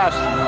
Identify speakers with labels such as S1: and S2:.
S1: fast.